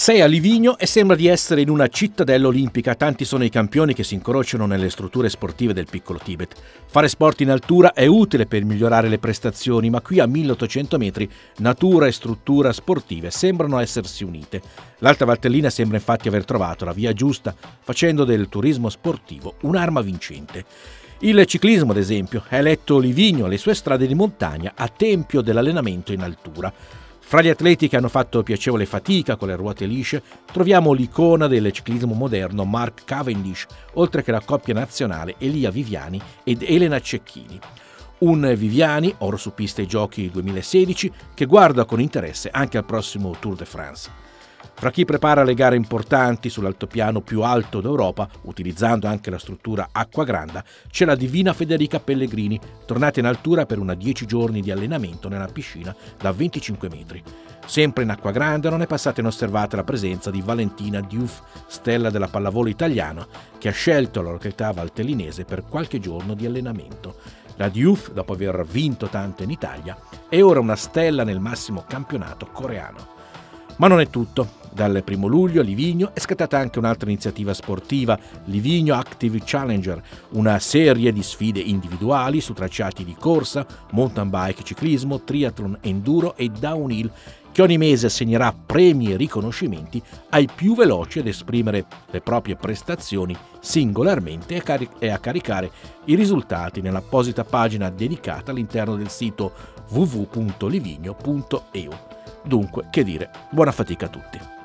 Sei a Livigno e sembra di essere in una cittadella olimpica. Tanti sono i campioni che si incrociano nelle strutture sportive del piccolo Tibet. Fare sport in altura è utile per migliorare le prestazioni, ma qui a 1800 metri natura e struttura sportive sembrano essersi unite. L'Alta Valtellina sembra infatti aver trovato la via giusta, facendo del turismo sportivo un'arma vincente. Il ciclismo, ad esempio, ha eletto Livigno le sue strade di montagna a tempio dell'allenamento in altura. Fra gli atleti che hanno fatto piacevole fatica con le ruote lisce, troviamo l'icona del ciclismo moderno Mark Cavendish, oltre che la coppia nazionale Elia Viviani ed Elena Cecchini. Un Viviani, oro su pista ai giochi 2016, che guarda con interesse anche al prossimo Tour de France. Fra chi prepara le gare importanti sull'altopiano più alto d'Europa, utilizzando anche la struttura Acqua Granda, c'è la divina Federica Pellegrini, tornata in altura per una 10 giorni di allenamento nella piscina da 25 metri. Sempre in Acqua Grande non è passata inosservata la presenza di Valentina Diouf, stella della pallavolo italiana, che ha scelto la località valtellinese per qualche giorno di allenamento. La Diouf, dopo aver vinto tanto in Italia, è ora una stella nel massimo campionato coreano. Ma non è tutto. Dal 1 luglio a Livigno è scattata anche un'altra iniziativa sportiva, Livigno Active Challenger, una serie di sfide individuali su tracciati di corsa, mountain bike, ciclismo, triathlon, enduro e downhill che ogni mese assegnerà premi e riconoscimenti ai più veloci ad esprimere le proprie prestazioni singolarmente e a, caric- e a caricare i risultati nell'apposita pagina dedicata all'interno del sito www.livigno.eu. Dunque, che dire, buona fatica a tutti.